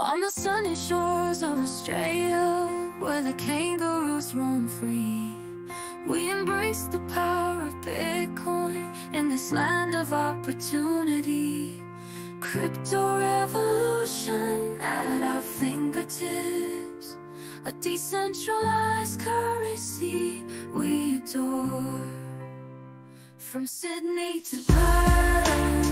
On the sunny shores of Australia Where the kangaroos roam free. We embrace the power of Bitcoin In this land of opportunity. Crypto revolution at our fingertips. A decentralized currency we adore. From Sydney to Perth.